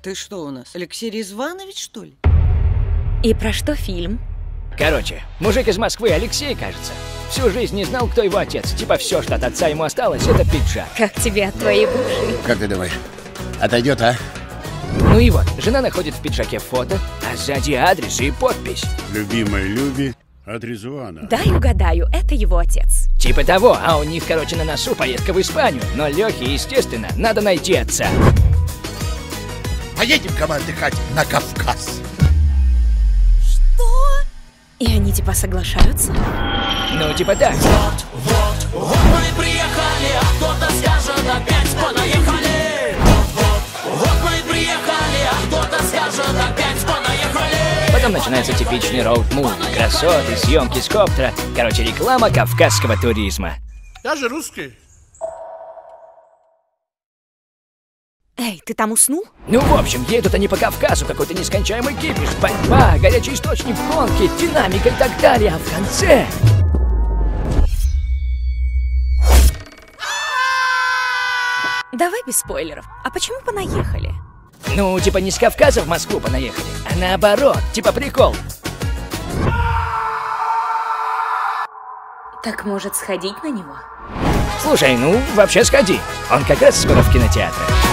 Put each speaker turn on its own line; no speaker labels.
Ты что у нас, Алексей Резванович, что ли?
И про что фильм?
Короче, мужик из Москвы, Алексей, кажется, всю жизнь не знал, кто его отец. Типа все, что от отца ему осталось, это пиджак.
Как тебе от твоей бывшей?
Как ты думаешь, отойдет, а?
Ну и вот, жена находит в пиджаке фото, а сзади адрес и подпись.
Любимой Люби от Резвана.
Дай угадаю, это его отец.
Типа того, а у них, короче, на носу поездка в Испанию. Но Лехе, естественно, надо найти отца.
Поедем-ка мы отдыхать на Кавказ.
И они типа соглашаются?
Ну, типа так.
Вот мы приехали, а кто-то скажет опять понаехали. Вот, вот мы приехали, а кто-то скажет опять понаехали.
Потом начинается типичный роуд-муви. Красоты, съемки с коптера. Короче, реклама кавказского туризма.
Я же русский.
Эй, ты там уснул?
Ну, в общем, едут они по Кавказу, какой-то нескончаемый кипиш, борьба, горячий источник гонки, динамика и так далее, а в конце...
Давай без спойлеров. А почему понаехали?
Ну, типа не с Кавказа в Москву понаехали, а наоборот, типа прикол.
Так может сходить на него?
Слушай, ну, вообще сходи. Он как раз скоро в кинотеатре.